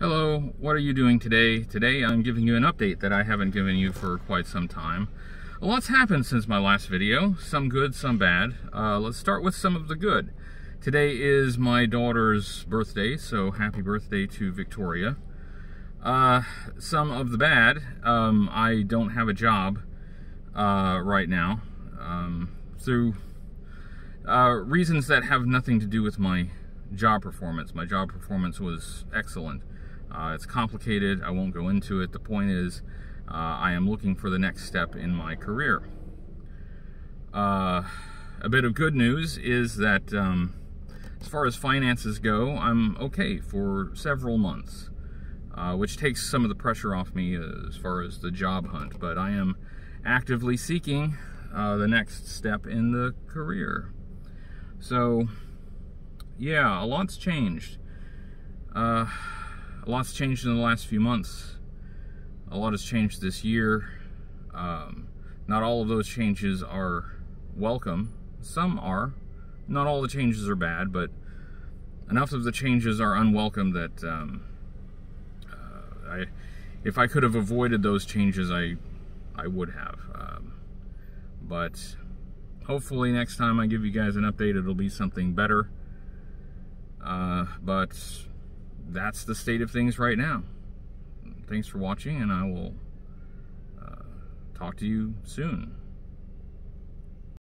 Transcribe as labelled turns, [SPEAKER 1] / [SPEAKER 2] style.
[SPEAKER 1] Hello, what are you doing today? Today I'm giving you an update that I haven't given you for quite some time. A lot's happened since my last video, some good, some bad. Uh, let's start with some of the good. Today is my daughter's birthday, so happy birthday to Victoria. Uh, some of the bad, um, I don't have a job uh, right now um, through reasons that have nothing to do with my job performance. My job performance was excellent. Uh, it's complicated. I won't go into it. The point is, uh, I am looking for the next step in my career. Uh, a bit of good news is that um, as far as finances go, I'm okay for several months, uh, which takes some of the pressure off me as far as the job hunt. But I am actively seeking uh, the next step in the career. So, yeah, a lot's changed. Uh, a lot's changed in the last few months. A lot has changed this year. Um, not all of those changes are welcome. Some are. Not all the changes are bad, but enough of the changes are unwelcome that um, uh, I, if I could have avoided those changes, I, I would have. Um, but hopefully next time I give you guys an update, it'll be something better. Uh, but that's the state of things right now. Thanks for watching, and I will uh, talk to you soon.